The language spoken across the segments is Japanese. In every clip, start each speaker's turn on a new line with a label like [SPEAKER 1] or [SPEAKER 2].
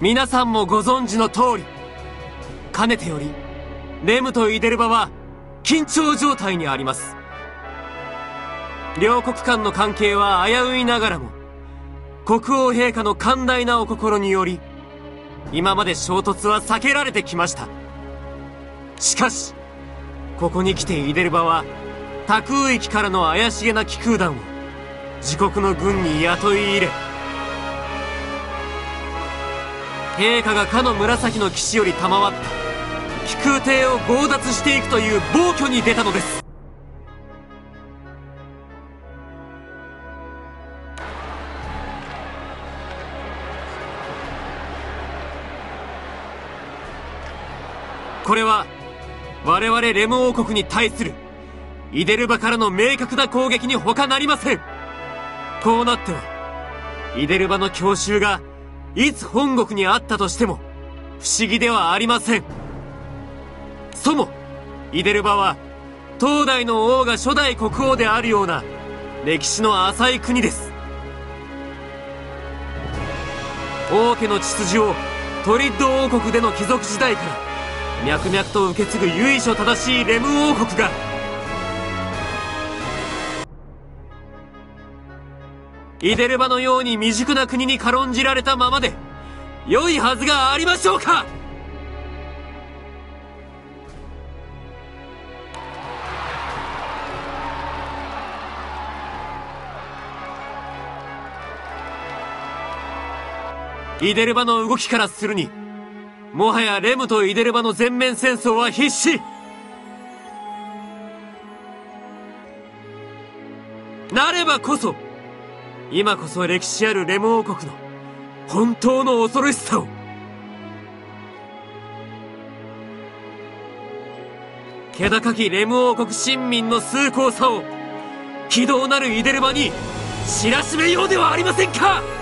[SPEAKER 1] 皆さんもご存知の通りかねてよりレムとイデルバは緊張状態にあります。両国間の関係は危ういながらも国王陛下の寛大なお心により今まで衝突は避けられてきました。しかしここに来てイデルバは多空域からの怪しげな気空団を自国の軍に雇い入れ陛下がかの紫の騎士より賜った。気空艇を強奪していくという暴挙に出たのです。これは我々レム王国に対するイデルバからの明確な攻撃に他なりません。こうなってはイデルバの強襲がいつ本国にあったとしても不思議ではありません。そもイデルバは東大の王が初代国王であるような歴史の浅い国です。王家の血筋をトリッド王国での貴族時代から脈々と受け継ぐ由緒正しいレム王国がイデルバのように未熟な国に軽んじられたままで良いはずがありましょうか？イデルバの動きからするにもはやレムとイデルバの全面戦争は必至。なればこそ今こそ歴史あるレム王国の本当の恐ろしさを。気高きレム王国臣民の崇高さを軌道なるイデルマに知らしめようではありませんか。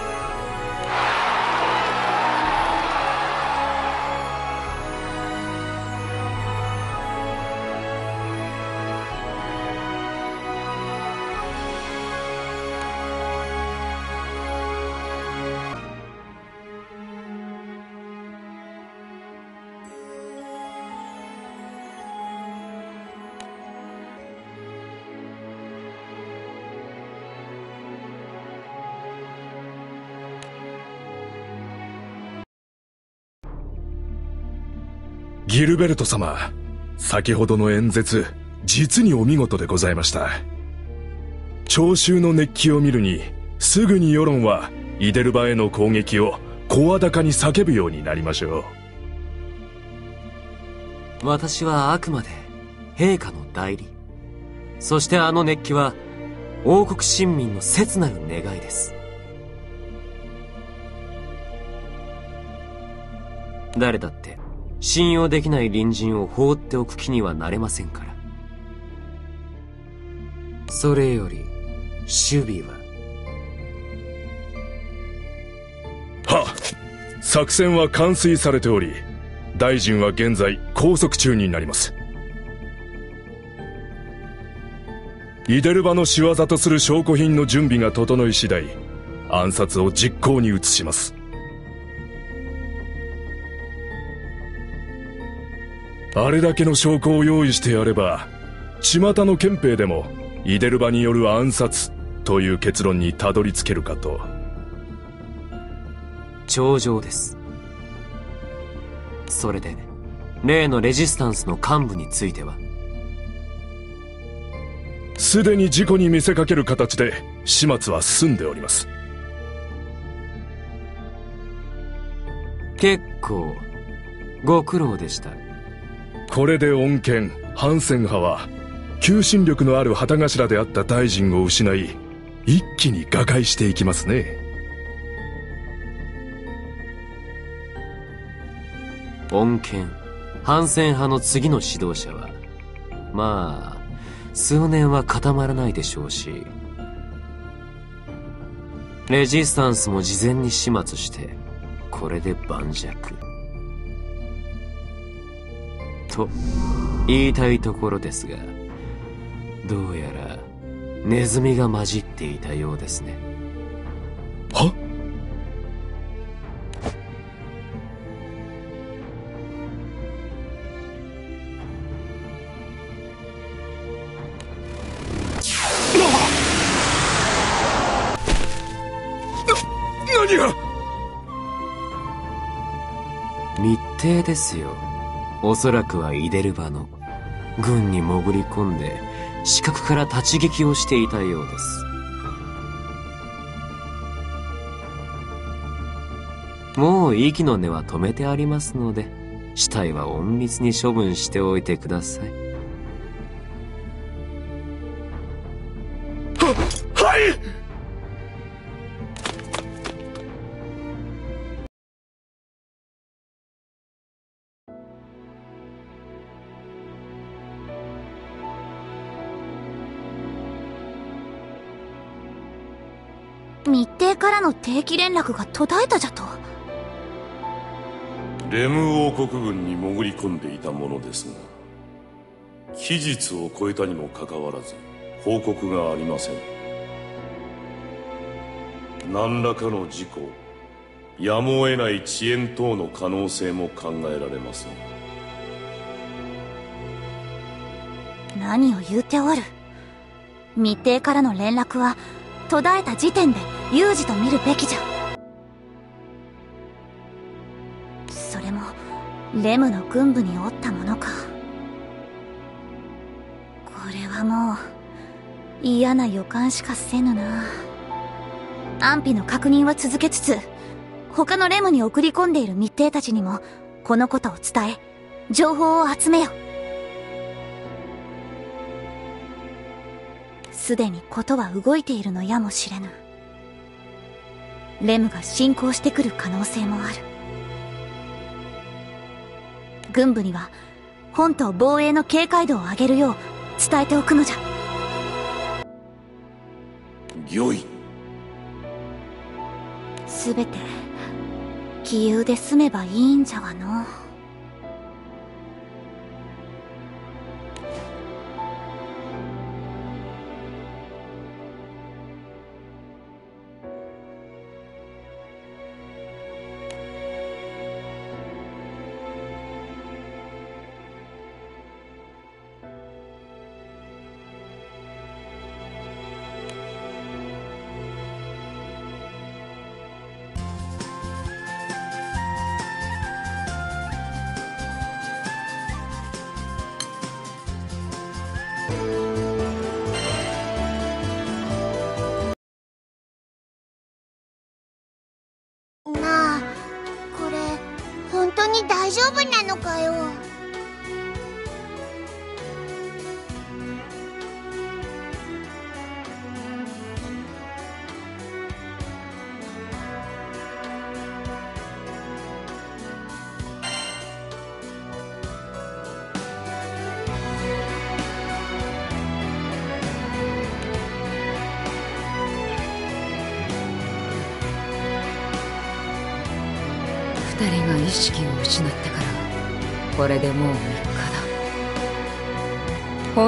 [SPEAKER 2] ギルベルト様、先ほどの演説、実にお見事でございました。聴衆の熱気を見るに、すぐに世論は、イデルバへの攻撃を声高に叫ぶようになりましょ
[SPEAKER 1] う。私はあくまで、陛下の代理。そしてあの熱気は、王国臣民の切なる願いです。誰だって、信用できない隣人を放っておく気にはなれませんから。それより、守備は。
[SPEAKER 2] はっ作戦は完遂されており、大臣は現在拘束中になります。イデルバの仕業とする証拠品の準備が整い次第、暗殺を実行に移します。あれだけの証拠を用意してやれば、巷の憲兵でも、イデルバによる暗殺という結論にたどり着けるかと。
[SPEAKER 1] 頂上です。それで、例のレジスタンスの幹部については？
[SPEAKER 2] すでに事故に見せかける形で始末は済んでおります。
[SPEAKER 1] 結構、ご苦労でした。
[SPEAKER 2] これで穏健、ハンセン派は、求心力のある旗頭であった大臣を失い、一気に瓦解していきますね。
[SPEAKER 1] 穏健、ハンセン派の次の指導者は、まあ、数年は固まらないでしょうし、レジスタンスも事前に始末して、これで盤石。と言いたいところですがどうやらネズミが混じっていたようですね。
[SPEAKER 2] は？
[SPEAKER 3] な何が？密偵ですよ。おそらくはイデルバの軍に潜り込んで死角から立ち撃きをしていたようです。もう息の根は止めてありますので死体は隠密に処分しておいてください。
[SPEAKER 4] 定期連絡が途絶えたじゃと。
[SPEAKER 5] レム王国軍に潜り込んでいたものですが期日を超えたにもかかわらず報告がありません。何らかの事故やむを得ない遅延等の可能性も考えられません。
[SPEAKER 4] 何を言うておる。密偵からの連絡は途絶えた時点で有事と見るべきじゃ。それもレムの軍部におったものか。これはもう嫌な予感しかせぬな。安否の確認は続けつつ他のレムに送り込んでいる密偵たちにもこのことを伝え情報を集めよ。すでにことは動いているのやもしれぬ。レムが侵攻してくる可能性もある。軍部には本島防衛の警戒度を上げるよう伝えておくのじゃ。
[SPEAKER 5] 御意
[SPEAKER 4] すべて杞憂で済めばいいんじゃわの。
[SPEAKER 6] な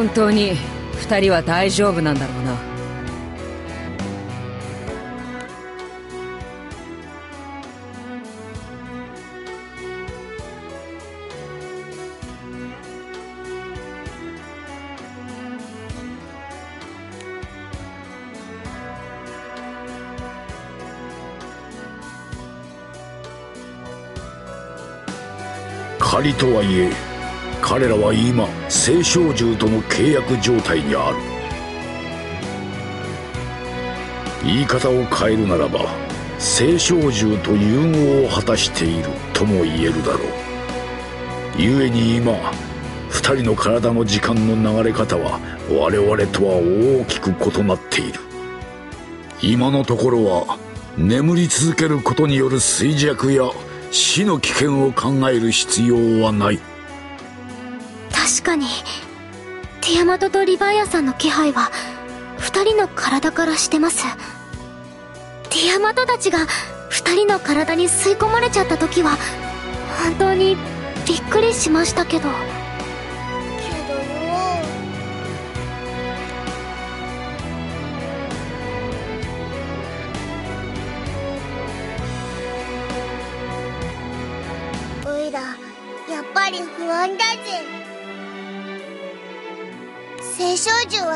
[SPEAKER 6] 本当に
[SPEAKER 7] 二人は大丈夫なんだろうな。
[SPEAKER 8] 仮とはいえ彼らは今青少獣との契約状態にある。言い方を変えるならば青少獣と融合を果たしているとも言えるだろう。故に今二人の体の時間の流れ方は我々とは大きく異なっている。今のところは眠り続けることによる衰弱や死の危険を考える必要はない。
[SPEAKER 6] かにティアマトとリヴァイアさんの気配は二人の体からしてます。ティアマトたちが二人の体に吸い込まれちゃった時は本当にびっくりしましたけど。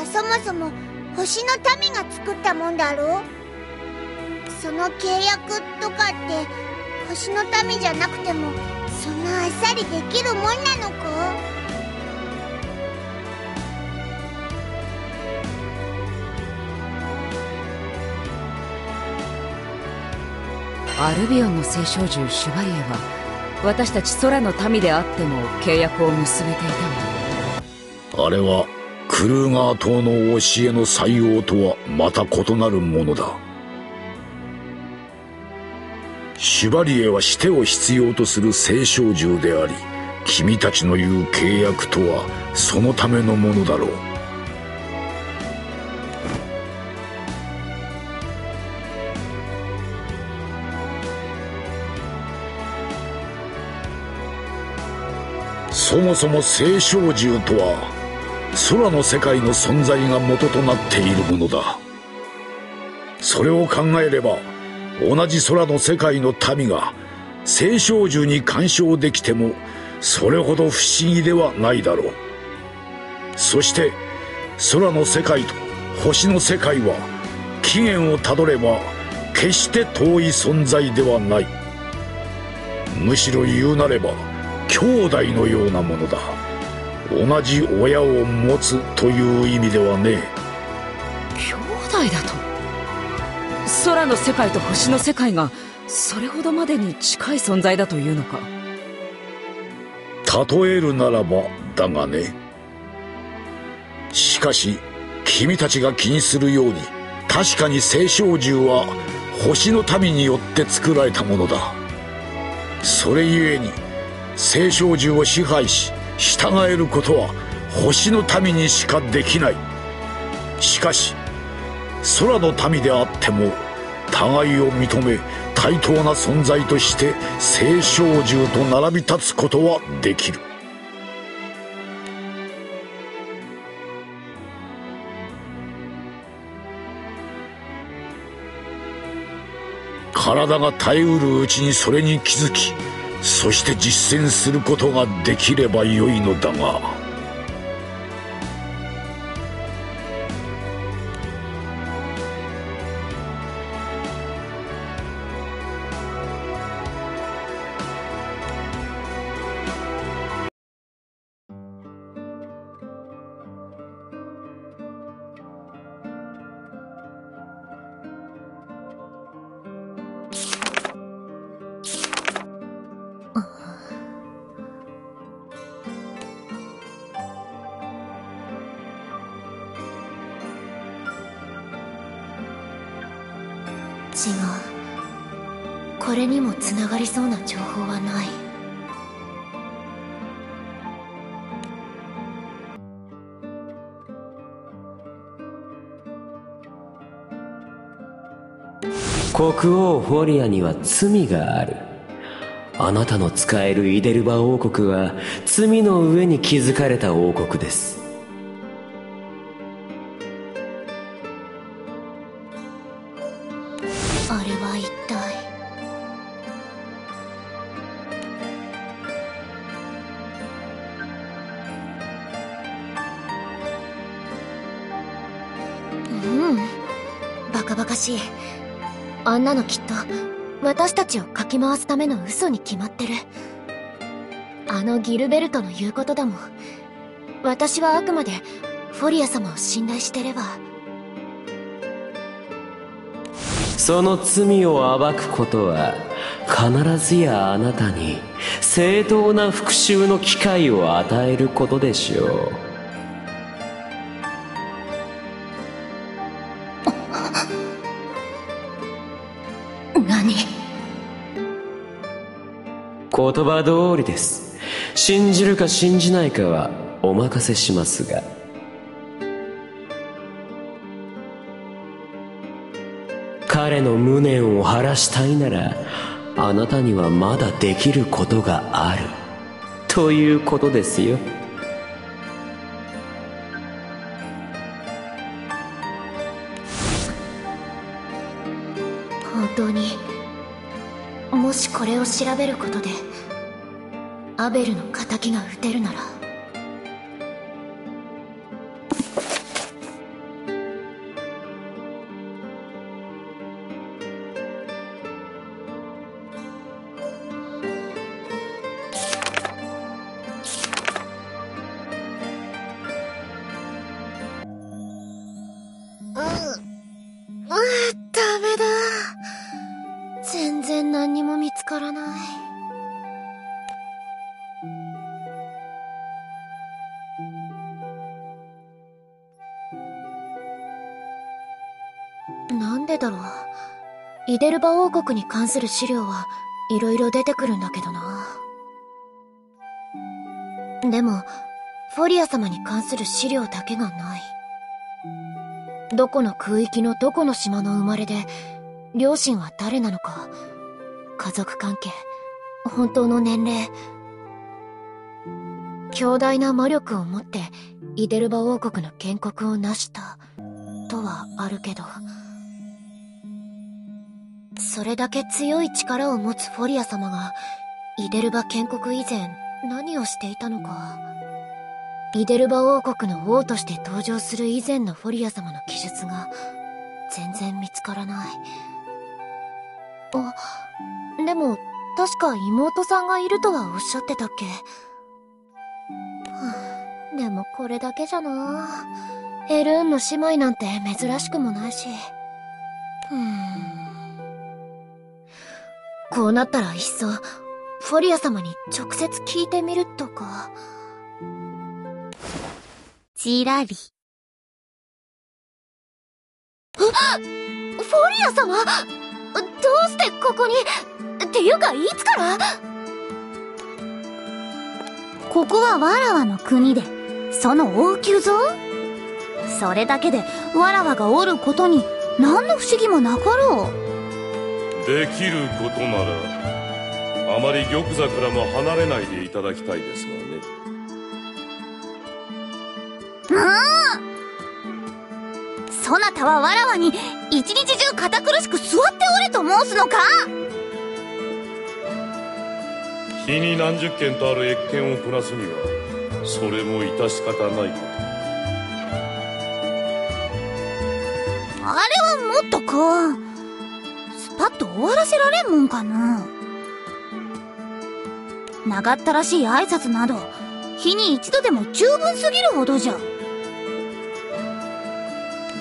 [SPEAKER 6] はそもそも星の民が作ったもんだろその契約とかって星の民じゃなくても
[SPEAKER 9] そんなあっさりできるもんなのか？
[SPEAKER 7] アルビオンの聖少獣シュバリエは私たち空の民であっても契約を結べてい
[SPEAKER 8] たの。あれはクルーガー島の教えの採用とはまた異なるものだ。シュバリエはしてを必要とする聖少獣であり君たちの言う契約とはそのためのものだろう。そもそも聖少獣とは空の世界の存在が元となっているものだ。それを考えれば同じ空の世界の民が聖少獣に干渉できてもそれほど不思議ではないだろう。そして空の世界と星の世界は起源をたどれば決して遠い存在ではない。むしろ言うなれば兄弟のようなものだ。同じ親を持つという意味ではね。
[SPEAKER 7] 兄弟だと？空の世界と星の世界がそれほどまでに近い存在だというのか？
[SPEAKER 8] 例えるならばだがね。しかし君たちが気にするように確かに青少獣は星の民によって作られたものだ。それゆえに青少獣を支配し従えることは星の民にしかできない。しかし空の民であっても互いを認め対等な存在として青少獣と並び立つことはできる。体が耐えうるうちにそれに気づきそして実践することができればよいのだが。
[SPEAKER 6] れにもつながりそうな情報はない。
[SPEAKER 3] 国王フォリアには罪がある。あなたの使えるイデルバ王国は罪の上に築かれた王国です。
[SPEAKER 6] のきっと私たちをかき回すための嘘に決まってる。あのギルベルトの言うことだもん。私はあくまでフォリア様を信頼してれば。
[SPEAKER 3] その罪を暴くことは必ずやあなたに正当な復讐の機会を与えることでしょう。言葉通りです。信じるか信じないかはお任せしますが。彼の無念を晴らしたいならあなたにはまだできることがある。ということですよ。
[SPEAKER 6] 本当にもしこれを調べることでアベルの仇が撃てるなら。イデルバ王国に関する資料はいろいろ出てくるんだけどな。でも、フォリア様に関する資料だけがない。どこの空域のどこの島の生まれで、両親は誰なのか、家族関係、本当の年齢、強大な魔力を持ってイデルバ王国の建国を成したとはあるけどそれだけ強い力を持つフォリア様がイデルバ建国以前何をしていたのかイデルバ王国の王として登場する以前のフォリア様の記述が全然見つからないあでも確か妹さんがいるとはおっしゃってたっけでもこれだけじゃなエルーンの姉妹なんて珍しくもないし。うーん。こうなったらいっそ、フォリア様に直接聞いてみるとか。
[SPEAKER 4] ちらり。
[SPEAKER 6] フォリア様？どうしてここに？っていうか、いつから？
[SPEAKER 4] ここはわらわの国で、その王宮ぞそれだけでわらわがおることに何の不思議もなかろ
[SPEAKER 5] うできることならあまり玉座からも離れないでいただきたいですがね。
[SPEAKER 4] うんそなたはわらわに一日中堅苦しく座っておれと申すのか？
[SPEAKER 5] 日に何十件とある謁見をこなすにはそれも致し方ないこと。
[SPEAKER 4] あれはもっとこう。スパッと終わらせられんもんかな。長ったらしい挨拶など日に一度でも十分すぎるほどじゃ。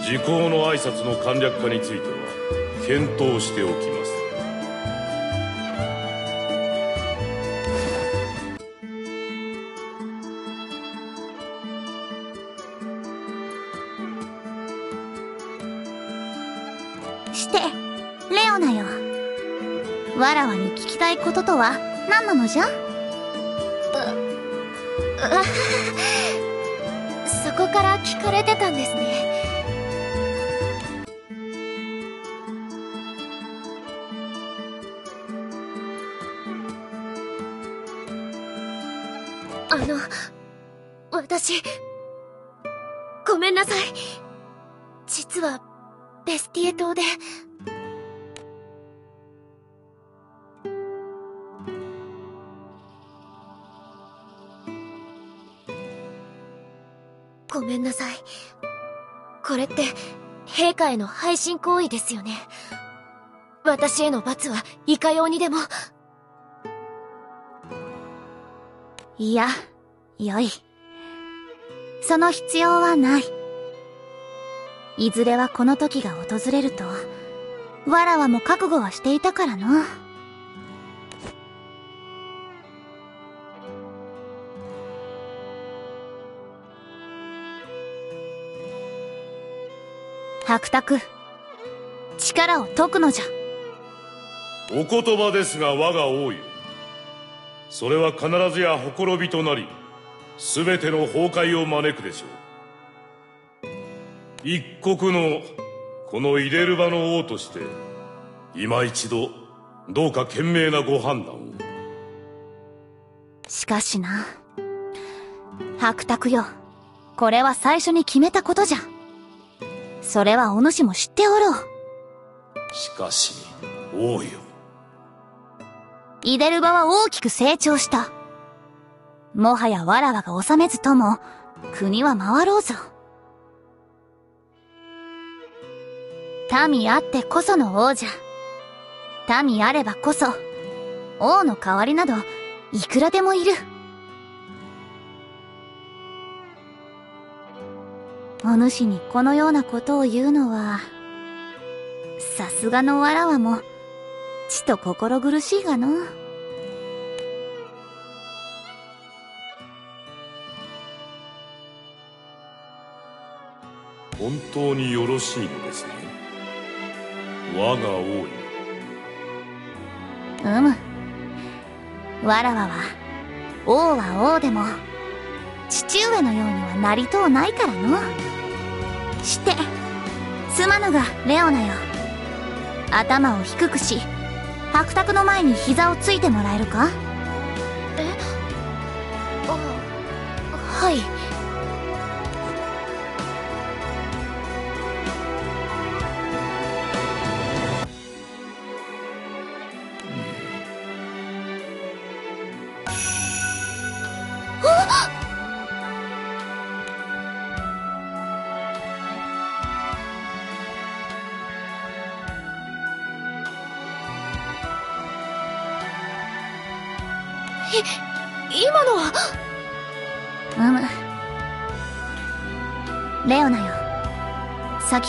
[SPEAKER 5] 時効の挨拶の簡略化については検討しておきます。
[SPEAKER 4] わらわに聞きたいこととは？何なのじゃ？
[SPEAKER 6] そこから聞かれてたんですね。あの私ごめんなさい。実はベスティエ島でめんなさい。これって、陛下への配信行為ですよね。私への罰はいかようにでも。
[SPEAKER 4] いや、よい。その必要はない。いずれはこの時が訪れると、わらわも覚悟はしていたからな。白卓力を解くのじゃ。
[SPEAKER 5] お言葉ですが我が王よ。それは必ずやほころびとなり全ての崩壊を招くでしょう。一国のこのイデルバの王として今一度どうか賢明なご判断を。
[SPEAKER 4] しかしな。白卓よ。これは最初に決めたことじゃそれはお主も知っておろう。
[SPEAKER 5] しかし、王よ。
[SPEAKER 4] イデルバは大きく成長した。もはやわらわが治めずとも、国は回ろうぞ。民あってこその王じゃ。民あればこそ、王の代わりなど、いくらでもいる。お主にこのようなことを言うのは、さすがのわらわも、ちと心苦しいがの。
[SPEAKER 5] 本当によろしいのですね。我が王よ。
[SPEAKER 4] うむわらわは王は王でも父上のようにはなりとうないからの。してすまぬがレオナよ。頭を低くし白卓の前に膝をついてもらえるか？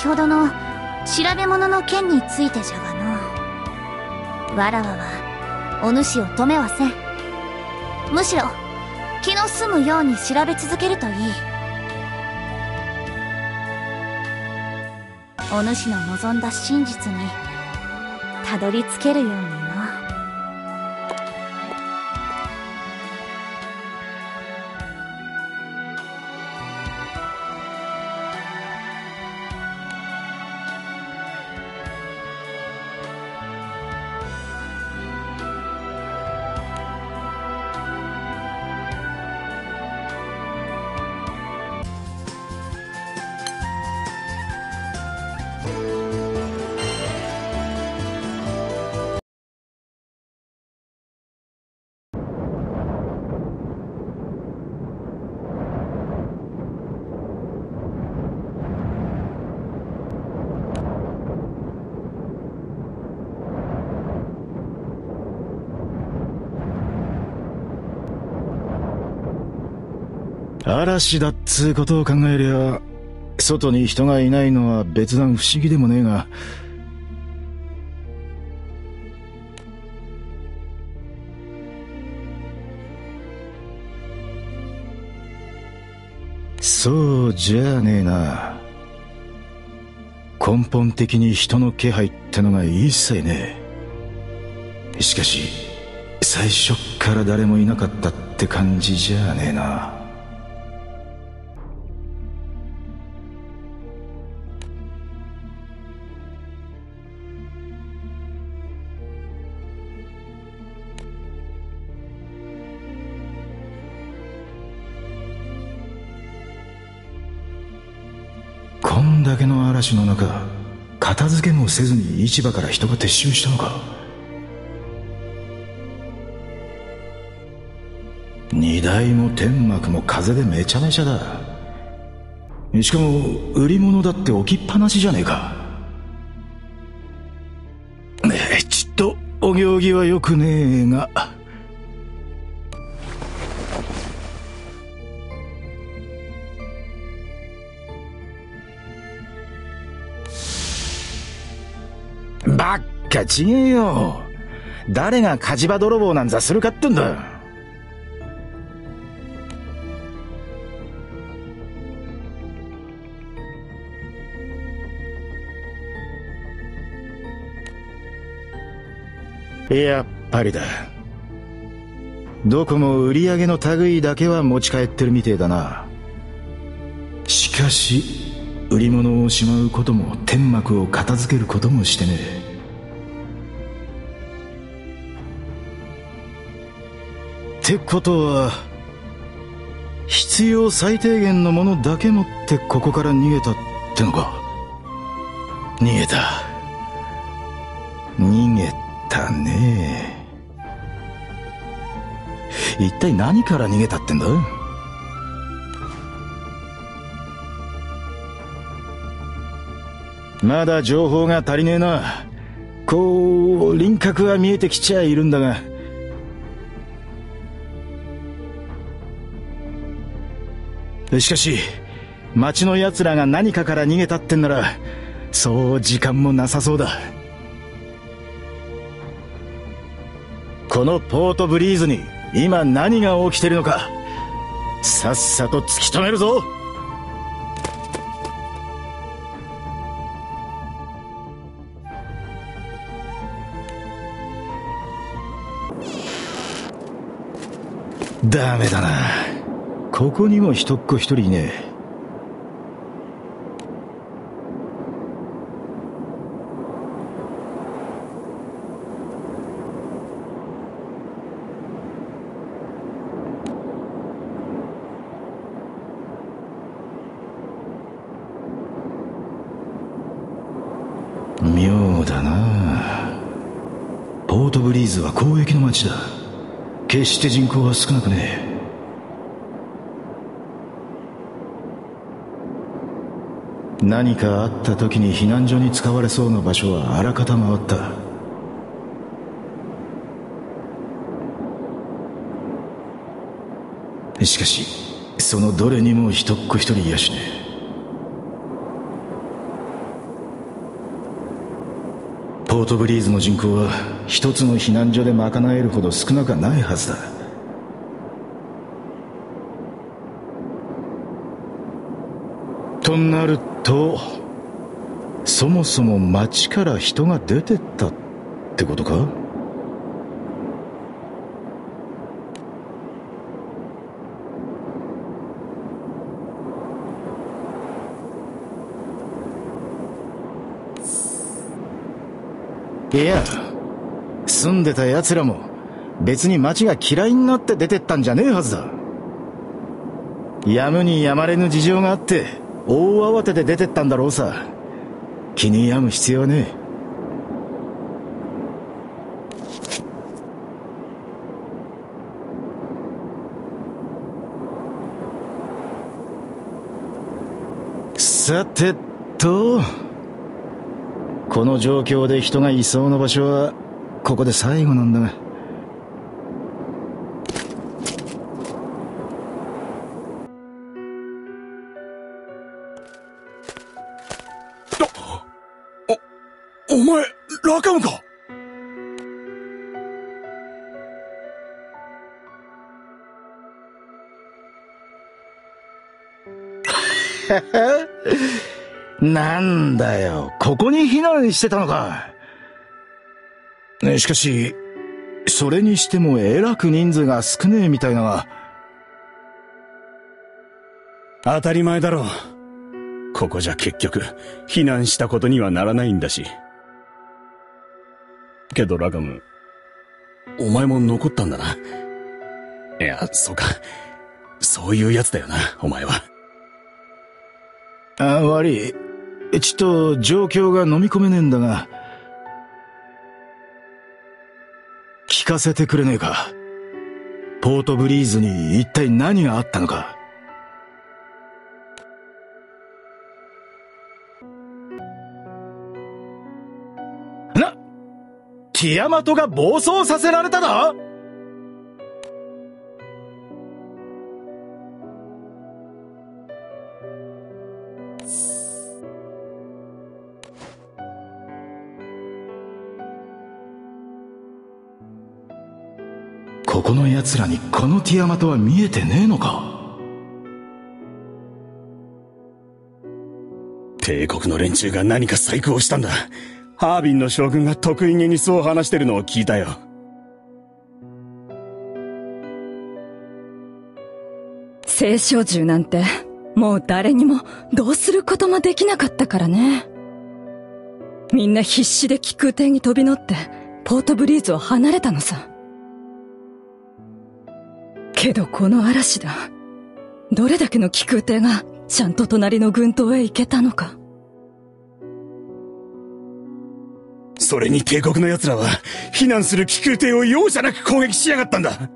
[SPEAKER 4] 先ほどの調べ物の件についてじゃがの。わらわはお主を止めはせん。むしろ気の済むように調べ続けるといい。お主の望んだ真実にたどり着けるように。
[SPEAKER 10] 嵐だっつうことを考えりゃ、外に人がいないのは別段不思議でもねえが、そうじゃねえな。根本的に人の気配ってのが一切ねえ。しかし、最初から誰もいなかったって感じじゃねえな。市場から人が撤収したのか？荷台も天幕も風でめちゃめちゃだ。しかも売り物だって置きっぱなしじゃねえか。ねえちっとお行儀はよくねえが。ばっかちげえよ。誰が火事場泥棒なんざするかってんだ。やっぱりだ。どこも売り上げの類だけは持ち帰ってるみてえだな。しかし売り物をしまうことも天幕を片付けることもしてねえ。ってことは必要最低限のものだけ持ってここから逃げたってのか？逃げた。逃げたね。一体何から逃げたってんだ？まだ情報が足りねえな。こう輪郭は見えてきちゃいるんだが。しかし町の奴らが何かから逃げたってんならそう時間もなさそうだ。このポートブリーズに今何が起きてるのかさっさと突き止めるぞ。ダメだな。ここにも人っ子一人いねえ。妙だなポートブリーズは交易の街だ。決して人口は少なくねえ。何かあった時に避難所に使われそうな場所はあらかた回った。しかしそのどれにも一っ子一人いやしね。ポートブリーズの人口は一つの避難所で賄えるほど少なくはないはずだ。となるとそもそも町から人が出てったってことか？いや住んでた奴らも別に町が嫌いになって出てったんじゃねえはずだ。やむにやまれぬ事情があって大慌てで出てったんだろうさ。気に病む必要はねえ。さてとこの状況で人がいそうな場所はここで最後なんだが。
[SPEAKER 2] お前ラカムか？
[SPEAKER 10] なんだよ。ここに避難してたのか。しかしそれにしてもえらく人数が少ねえみたいなが。
[SPEAKER 11] 当たり前だろう。ここじゃ結局、避難したことにはならないんだし。けどラガム、お前も残ったんだな。いや、そうか。そういうやつだよな、お前は。
[SPEAKER 10] あ悪いちょっと状況が飲み込めねえんだが聞かせてくれねえかポートブリーズに一体何があったのかティアマトが暴走させられただここの奴らにこのティアマトは見えてねえのか
[SPEAKER 11] 帝国の連中が何か細工をしたんだ。ハービンの将軍が得意げにそう話してるのを聞いたよ。
[SPEAKER 7] 青少獣なんて、もう誰にもどうすることもできなかったからね。みんな必死で気空艇に飛び乗って、ポートブリーズを離れたのさ。けどこの嵐だ。どれだけの気空艇がちゃんと隣の軍島へ行けたのか。
[SPEAKER 11] それに帝国の奴らは、避難する気空艇を容赦なく攻撃しやがったんだ。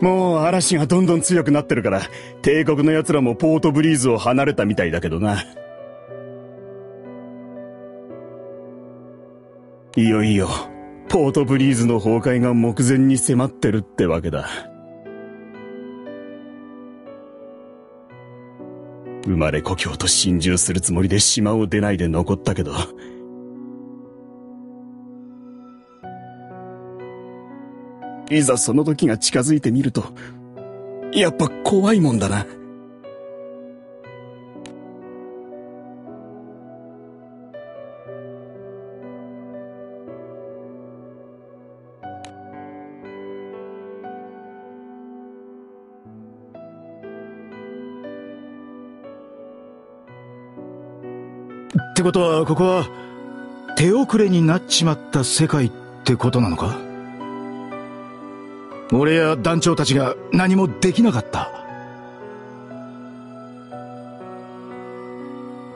[SPEAKER 11] もう嵐がどんどん強くなってるから、帝国の奴らもポートブリーズを離れたみたいだけどな。いよいよ、ポートブリーズの崩壊が目前に迫ってるってわけだ。生まれ故郷と心中するつもりで島を出ないで残ったけど、いざその時が近づいてみると、やっぱ怖いもんだな。
[SPEAKER 10] ことは、ここは、手遅れになっちまった世界ってことなのか？俺や団長たちが何もできなかった。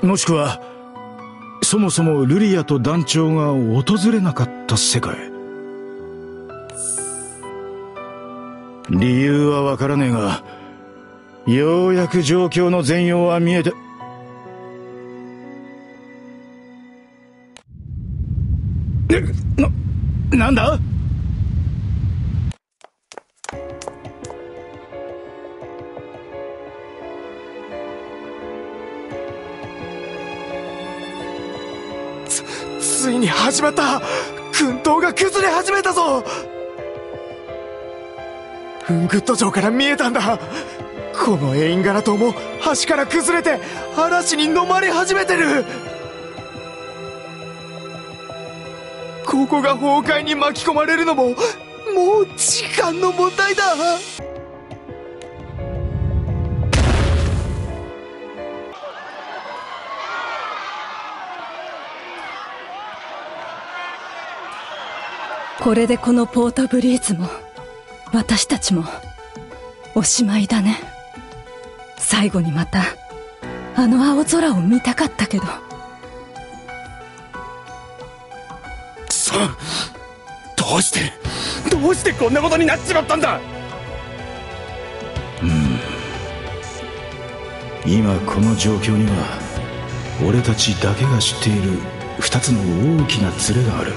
[SPEAKER 10] もしくは、そもそもルリアと団長が訪れなかった世界。理由はわからねえが、ようやく状況の全容は見えて、
[SPEAKER 12] ついに始まった。軍闘が崩れ始めたぞ。ウングッド城から見えたんだ。このエインガラ島も橋から崩れて嵐に飲まれ始めてる。ここが崩壊に巻き込まれるのももう時間の問題だ。
[SPEAKER 7] これでこのポータブリーズも、私たちも、おしまいだね。最後にまた、あの青空を見たかったけど。
[SPEAKER 12] さどうしてどうしてこんなことになっちまったんだ？
[SPEAKER 10] 今この状況には俺たちだけが知っている二つの大きなズレがある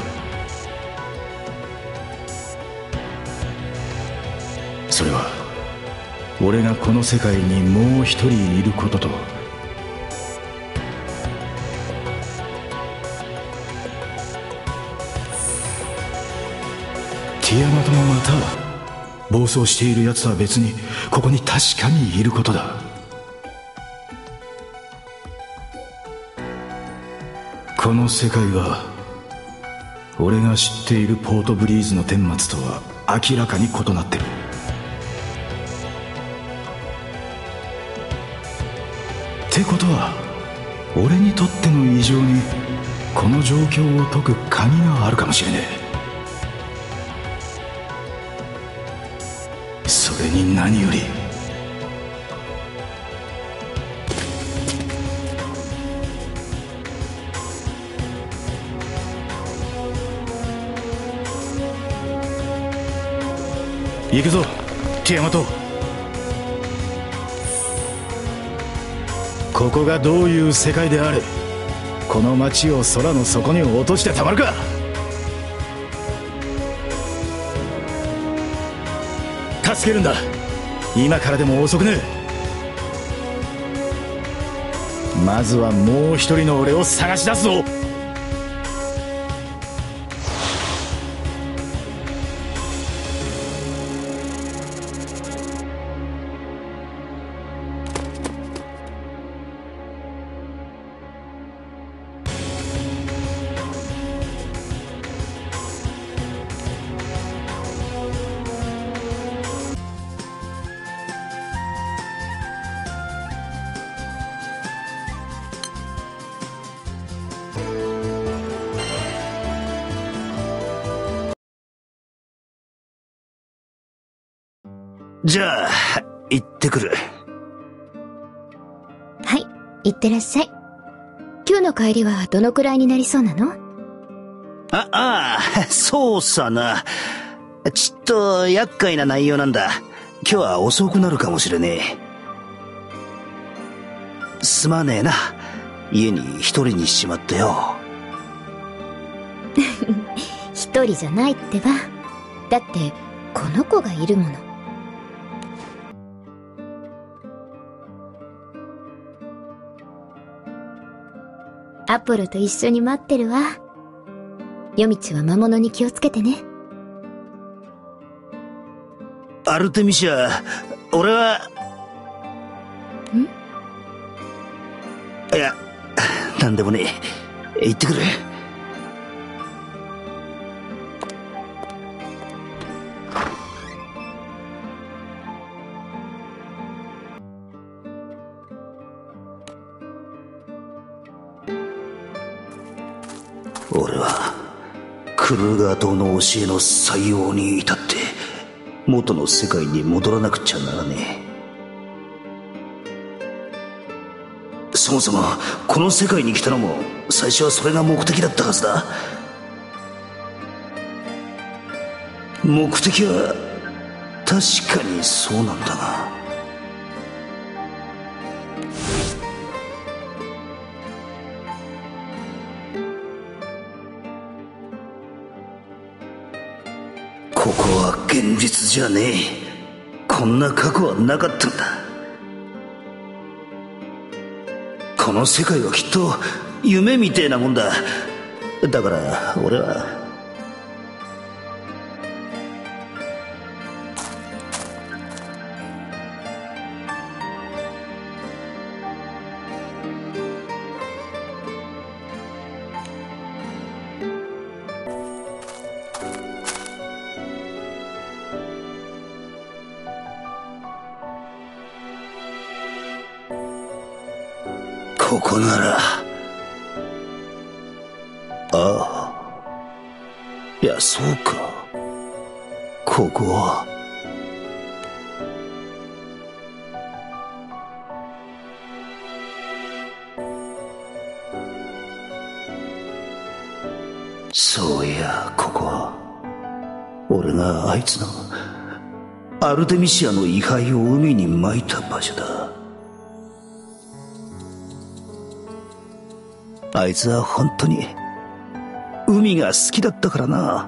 [SPEAKER 10] 俺がこの世界にもう一人いることと。ティアマトもまた暴走している奴は別にここに確かにいることだ。この世界は俺が知っているポートブリーズの顛末とは明らかに異なってる。ってことは俺にとっての異常にこの状況を解く鍵があるかもしれねえ。それに何より。行くぞティアマト。ここがどういう世界であれこの街を空の底に落としてたまるか。助けるんだ。今からでも遅くねえ。まずはもう一人の俺を探し出すぞ。
[SPEAKER 13] じゃあ、行ってくる。
[SPEAKER 14] はい、いってらっしゃい。今日の帰りはどのくらいになりそうなの？
[SPEAKER 13] あ、ああ、そうさな。ちっと厄介な内容なんだ。今日は遅くなるかもしれねえ。すまねえな。家に一人にしちまってよ。
[SPEAKER 14] 一人じゃないってば。だって、この子がいるもの。アポロと一緒に待ってるわ。夜道は魔物に気をつけてね。
[SPEAKER 13] アルテミシア、俺は、
[SPEAKER 14] ん？
[SPEAKER 13] いや、なんでもねえ。行ってくる。クルーガー島の教えの採用に至って元の世界に戻らなくちゃならねえ。そもそもこの世界に来たのも最初はそれが目的だったはずだ。目的は確かにそうなんだが。じゃねえ。こんな過去はなかったんだ。この世界はきっと夢みてえなもんだ。だから俺はそういやここは。俺があいつのアルテミシアの遺灰を海に撒いた場所だ。あいつは本当に海が好きだったからな。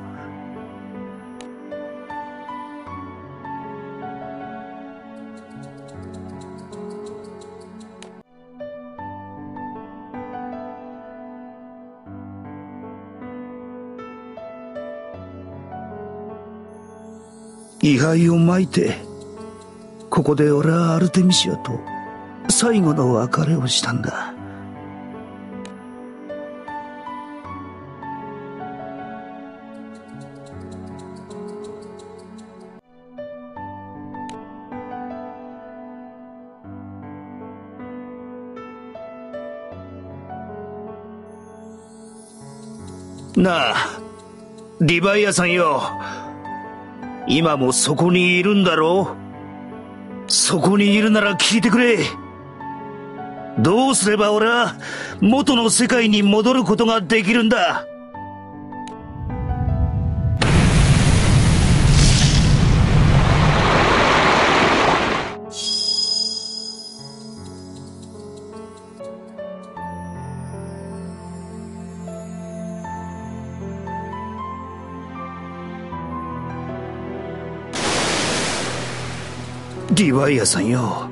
[SPEAKER 13] 遺灰をまいてここで俺はアルテミシアと最後の別れをしたんだ。なあリヴァイアさんよ。今もそこにいるんだろう。そこにいるなら聞いてくれ。どうすれば俺は元の世界に戻ることができるんだ。リヴァイアさんよ。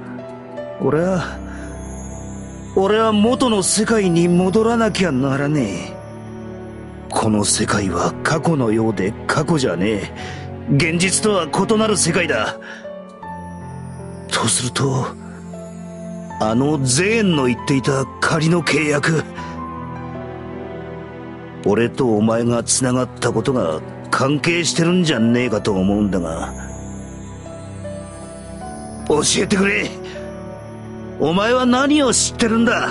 [SPEAKER 13] 俺は俺は元の世界に戻らなきゃならねえ。この世界は過去のようで過去じゃねえ。現実とは異なる世界だ。とするとあのゼーンの言っていた仮の契約。俺とお前が繋がったことが関係してるんじゃねえかと思うんだが。教えてくれ。お前は何を知ってるんだ。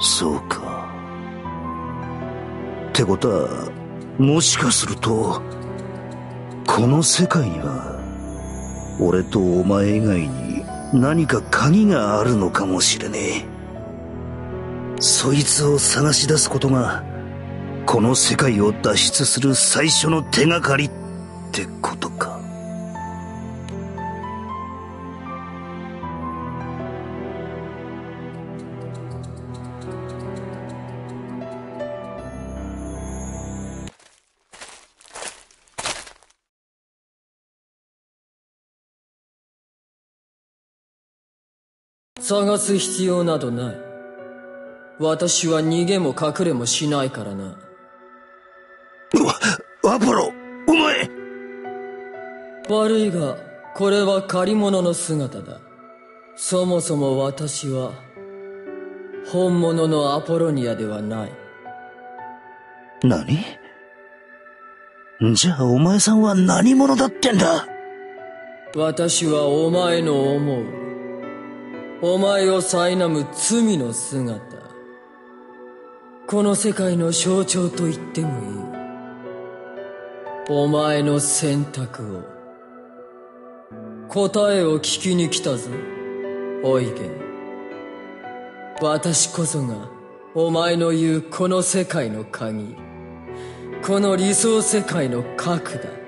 [SPEAKER 13] そうか。ってことはもしかするとこの世界には俺とお前以外に何か鍵があるのかもしれねえ。そいつを探し出すことがこの世界を脱出する最初の手がかりってことか。
[SPEAKER 15] 探す必要などない。私は逃げも隠れもしないからな。
[SPEAKER 13] アポロお前。
[SPEAKER 15] 悪いがこれは借り物の姿だ。そもそも私は本物のアポロニアではない。
[SPEAKER 13] 何？じゃあお前さんは何者だってんだ？
[SPEAKER 15] 私はお前の思う。お前を苛む罪の姿この世界の象徴と言ってもいい。お前の選択を答えを聞きに来たぞ。おいげ私こそがお前の言うこの世界の鍵。この理想世界の核だ。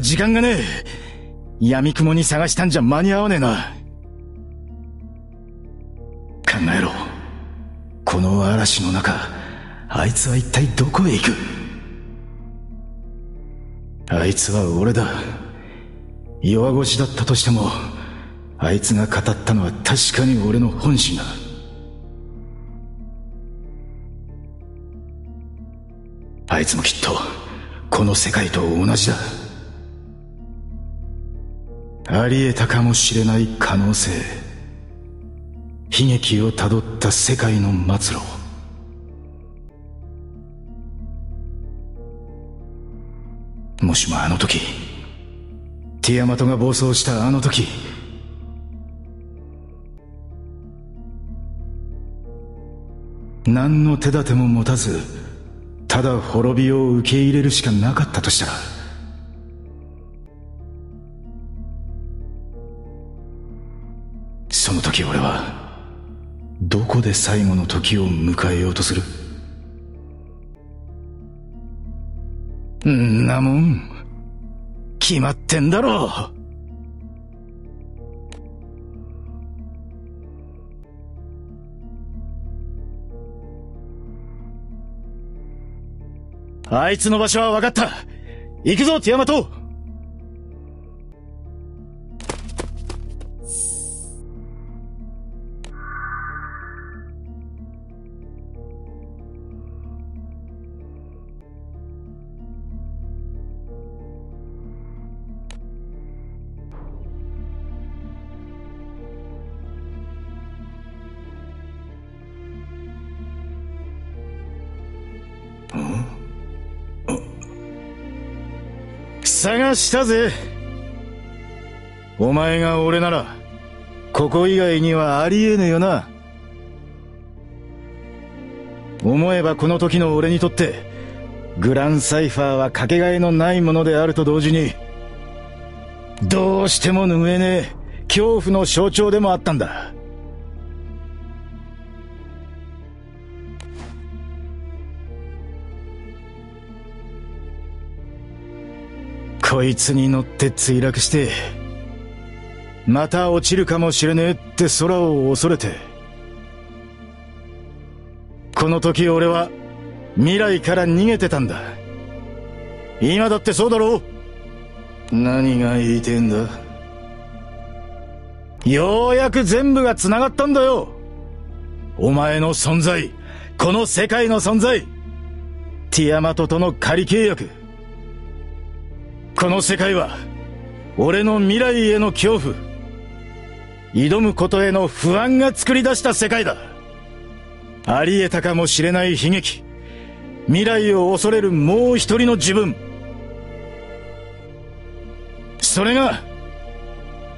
[SPEAKER 10] う時間がねえ。闇雲に探したんじゃ間に合わねえな。考えろ。この嵐の中、あいつは一体どこへ行く？あいつは俺だ。弱腰だったとしても、あいつが語ったのは確かに俺の本心だ。あいつもきっと、この世界と同じだ。あり得たかもしれない可能性。悲劇をたどった世界の末路。もしもあの時ティアマトが暴走したあの時何の手立ても持たずただ滅びを受け入れるしかなかったとしたらで最後の時を迎えようとする。んなもん決まってんだろあいつの場所は分かった。行くぞティアマト探したぜ。お前が俺ならここ以外にはありえねえよな。思えばこの時の俺にとってグランサイファーはかけがえのないものであると同時にどうしても拭えねえ恐怖の象徴でもあったんだ。こいつに乗って墜落してまた落ちるかもしれねえって空を恐れてこの時俺は未来から逃げてたんだ。今だってそうだろう。何が言いてんだ。ようやく全部が繋がったんだよ。お前の存在この世界の存在ティアマトとの仮契約。この世界は俺の未来への恐怖挑むことへの不安が作り出した世界だ。あり得たかもしれない悲劇未来を恐れるもう一人の自分。それが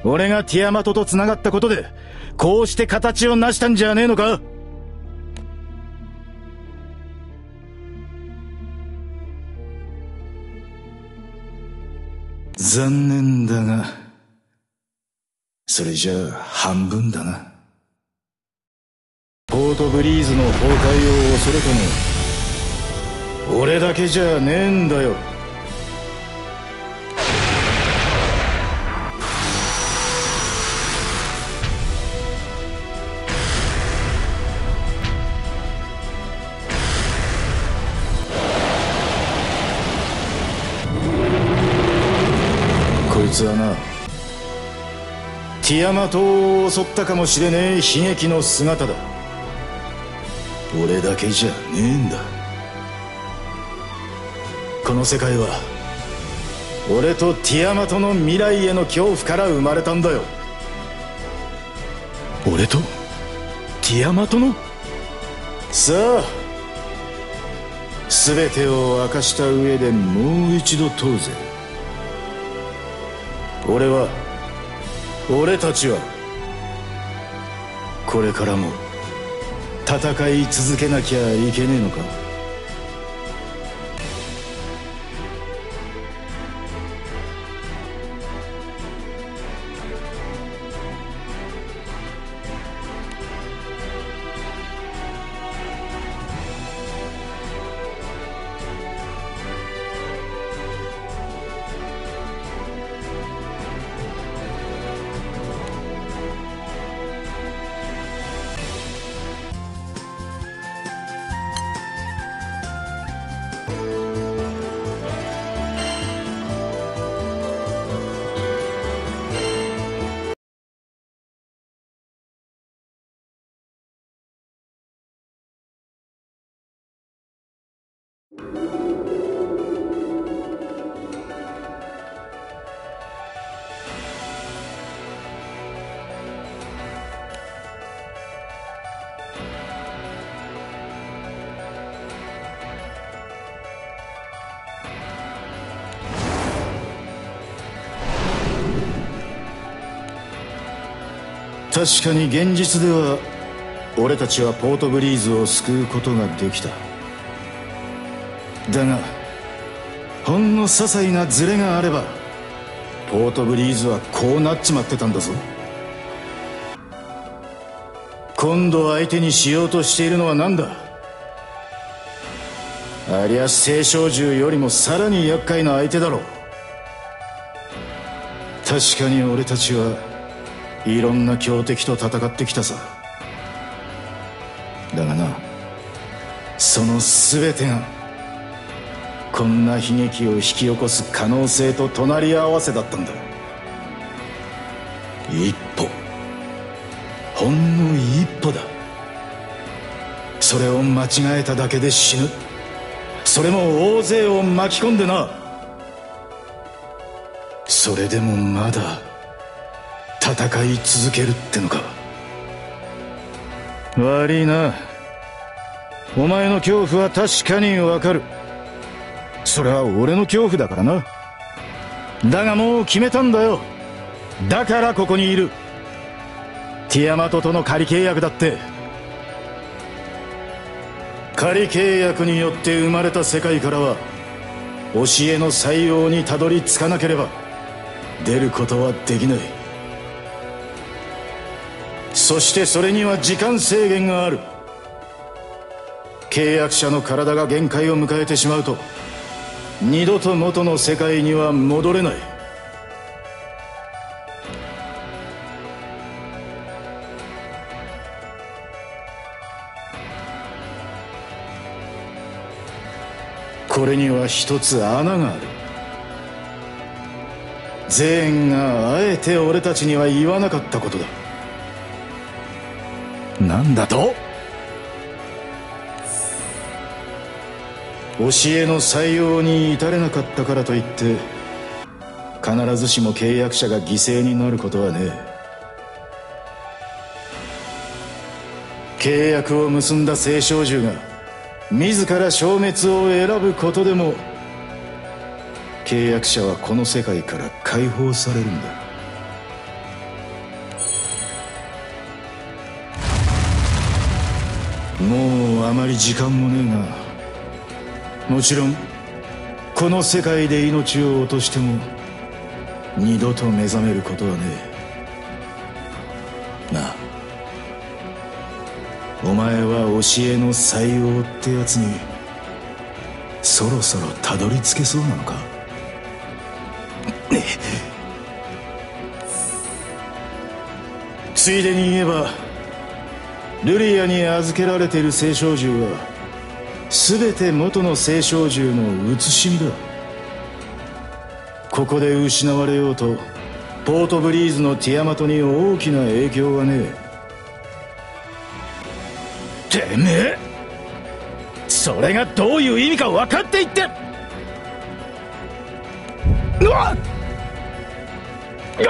[SPEAKER 10] 俺がティアマトと繋がったことでこうして形を成したんじゃねえのか？残念だが、それじゃあ半分だな。ポートブリーズの崩壊を恐れても、俺だけじゃねえんだよ。つはな。ティアマトを襲ったかもしれねえ悲劇の姿だ。俺だけじゃねえんだ。この世界は俺とティアマトの未来への恐怖から生まれたんだよ。
[SPEAKER 11] 俺と？ティアマトの？
[SPEAKER 10] さあ全てを明かした上でもう一度問うぜ俺は俺たちはこれからも戦い続けなきゃいけねえのか？確かに現実では俺たちはポートブリーズを救うことができた。だがほんの些細なズレがあればポートブリーズはこうなっちまってたんだぞ。今度相手にしようとしているのは何だ？ありゃ青少獣よりもさらに厄介な相手だろう。確かに俺たちはいろんな強敵と戦ってきたさ。だがなその全てがこんな悲劇を引き起こす可能性と隣り合わせだったんだ。一歩。ほんの一歩だ。それを間違えただけで死ぬ。それも大勢を巻き込んでな。それでもまだ。戦い続けるってのか？悪いな。お前の恐怖は確かにわかる。それは俺の恐怖だからな。だがもう決めたんだよ。だからここにいる。ティアマトとの仮契約だって。仮契約によって生まれた世界からは教えの採用にたどり着かなければ出ることはできない。そしてそれには時間制限がある。契約者の体が限界を迎えてしまうと二度と元の世界には戻れない。これには一つ穴がある。ゼーンがあえて俺たちには言わなかったことだ。なんだと？教えの採用に至れなかったからといって必ずしも契約者が犠牲になることはねえ。契約を結んだ青少獣が自ら消滅を選ぶことでも契約者はこの世界から解放されるんだ。り時間もねえな。もちろんこの世界で命を落としても二度と目覚めることはねえ。なあ。お前は教えの採用ってやつにそろそろたどり着けそうなのか？ついでに言えばルリアに預けられている聖少獣は全て元の聖少獣の写しみだ。ここで失われようとポートブリーズのティアマトに大きな影響はねえ。てめえそれがどういう意味か分かっていって。うわっ！う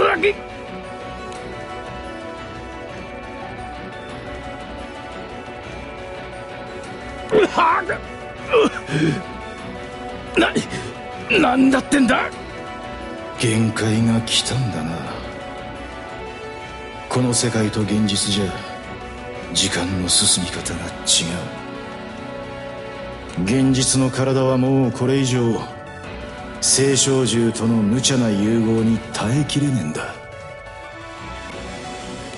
[SPEAKER 10] わっっな、なんだってんだ？限界が来たんだな。この世界と現実じゃ時間の進み方が違う。現実の体はもうこれ以上聖少獣との無茶な融合に耐えきれねえんだ。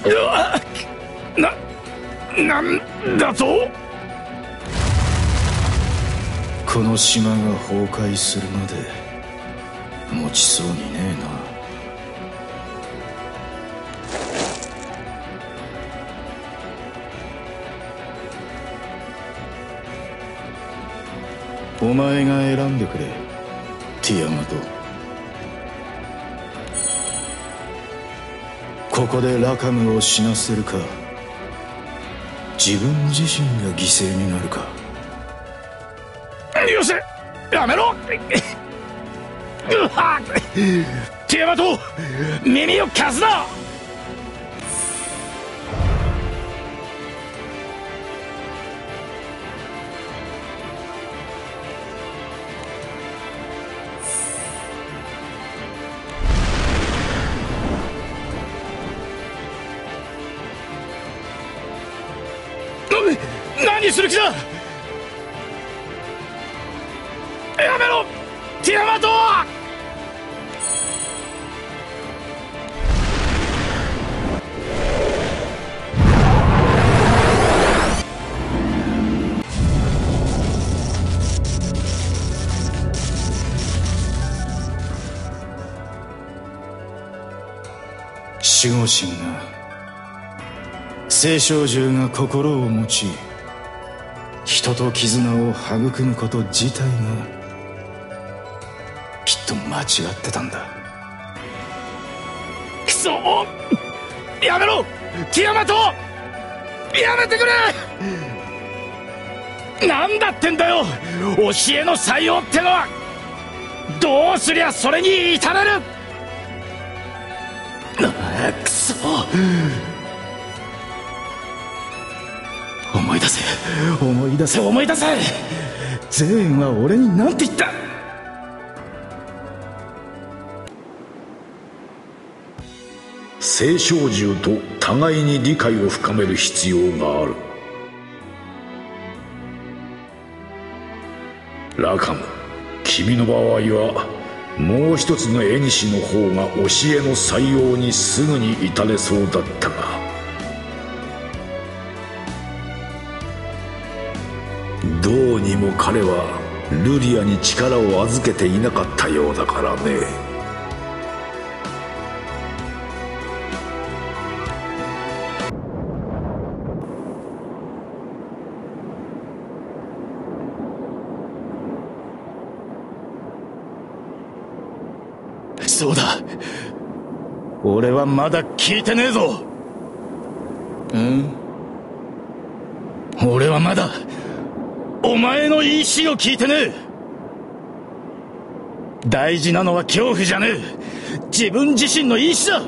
[SPEAKER 10] うわな、なんだとこの島が崩壊するまで持ちそうにねえな。お前が選んでくれティアマトここでラカムを死なせるか自分自身が犠牲になるか。よせやめろ。うわティアマト耳を貸すな。守護神が聖少獣が心を持ち人と絆を育むこと自体がきっと間違ってたんだ。くそやめろ!ティアマト!やめてくれ!なんだってんだよ!教えの採用ってのはどうすりゃそれに至れる!あくそ思い出せ。思い出せ思い出せ。ゼーンは俺に何て言った。
[SPEAKER 8] 聖少獣と互いに理解を深める必要がある。ラカム君の場合はもう一つの絵西の方が教えの採用にすぐに至れそうだったが。どうにも彼はルリアに力を預けていなかったようだからね。
[SPEAKER 10] 俺はまだ聞いてねえぞ。うん？俺はまだお前の意志を聞いてねえ。大事なのは恐怖じゃねえ。自分自身の意志だ。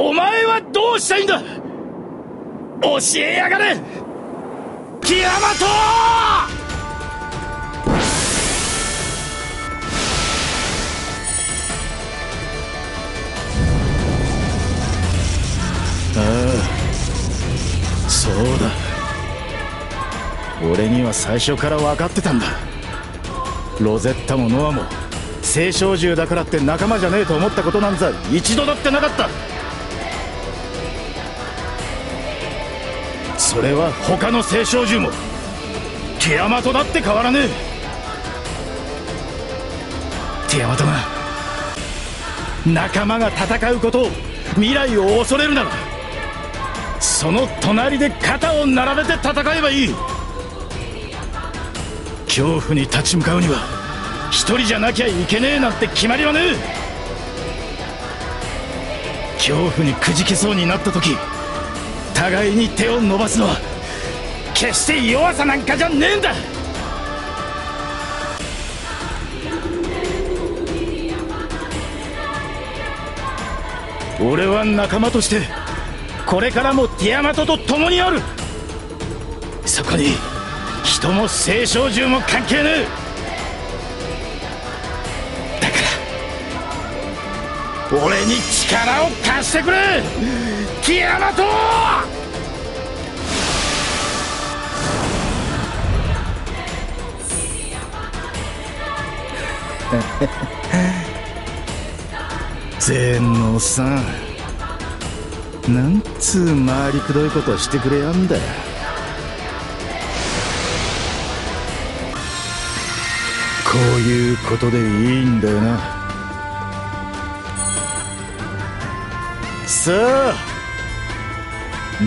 [SPEAKER 10] お前はどうしたいんだ？教えやがれ。ティアマト!ああそうだ俺には最初から分かってたんだロゼッタもノアも星晶獣だからって仲間じゃねえと思ったことなんざ一度だってなかったそれは他の青少獣もティアマトだって変わらねえ。ティアマトが仲間が戦うことを未来を恐れるならその隣で肩を並べて戦えばいい。恐怖に立ち向かうには一人じゃなきゃいけねえなんて決まりはねえ。恐怖にくじけそうになった時互いに手を伸ばすのは決して弱さなんかじゃねえんだ。俺は仲間としてこれからもティアマトと共にある。そこに人も青少獣も関係ねえ。だから俺に力を貸してくれ。ティアマト全のおっさんなんつう回りくどいことしてくれやんだよ。こういうことでいいんだよな。さあ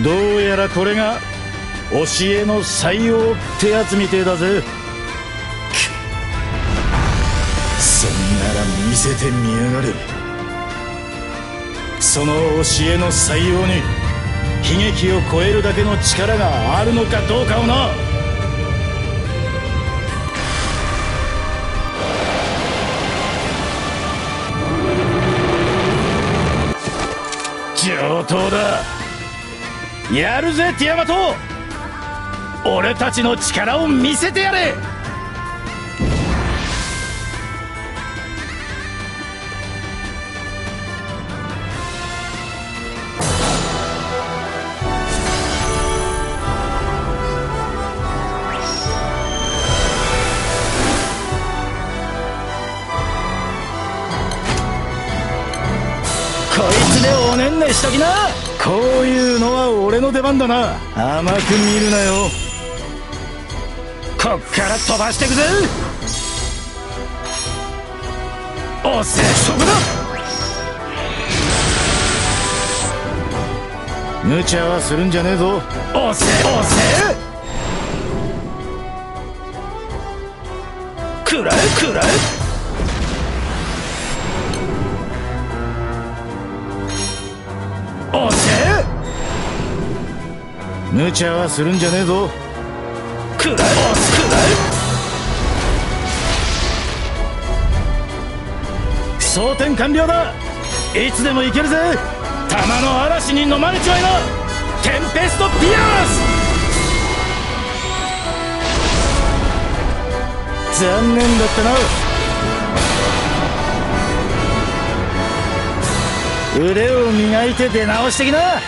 [SPEAKER 10] どうやらこれが教えの採用ってやつみてえだぜ。その教えの採用に悲劇を超えるだけの力があるのかどうかをな。上等だ。やるぜティアマト。俺たちの力を見せてやれ。ときな。こういうのは俺の出番だな。甘く見るなよ。こっから飛ばしてくぜ。おせそこだ。無茶はするんじゃねえぞ。おせおせ。くらえくらえ無茶はするんじゃねえぞ。くらえくらえ装填完了だ。いつでも行けるぜ。弾の嵐に飲まれちまいなテンペストピアス。残念だったな。腕を磨いて出直してきな